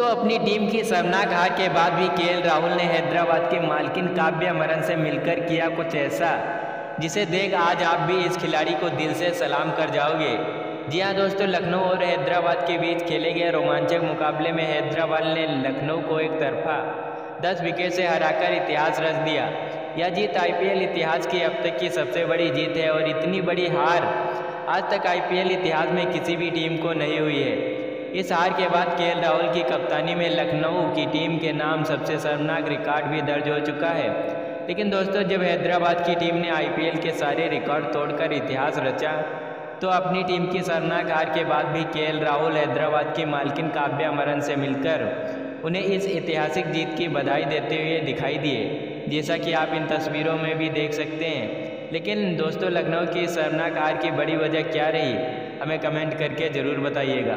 दोस्तों अपनी टीम की शर्मनाक हार के बाद भी के राहुल ने हैदराबाद के मालकिन काव्या मरन से मिलकर किया कुछ ऐसा, जिसे देख आज आप भी इस खिलाड़ी को दिल से सलाम कर जाओगे। जी हाँ दोस्तों, लखनऊ और हैदराबाद के बीच खेले गए रोमांचक मुकाबले में हैदराबाद ने लखनऊ को एक तरफा दस विकेट से हराकर इतिहास रच दिया। यह जीत आईपीएल इतिहास की अब तक की सबसे बड़ी जीत है और इतनी बड़ी हार आज तक आईपीएल इतिहास में किसी भी टीम को नहीं हुई है। इस हार के बाद के राहुल की कप्तानी में लखनऊ की टीम के नाम सबसे शर्मनाक रिकॉर्ड भी दर्ज हो चुका है। लेकिन दोस्तों, जब हैदराबाद की टीम ने आईपीएल के सारे रिकॉर्ड तोड़कर इतिहास रचा तो अपनी टीम की शर्मनाक हार के बाद भी के राहुल हैदराबाद की मालकिन काव्या मरन से मिलकर उन्हें इस ऐतिहासिक जीत की बधाई देते हुए दिखाई दिए। जैसा कि आप इन तस्वीरों में भी देख सकते हैं। लेकिन दोस्तों, लखनऊ की शर्मनाक हार की बड़ी वजह क्या रही? हमें कमेंट करके ज़रूर बताइएगा।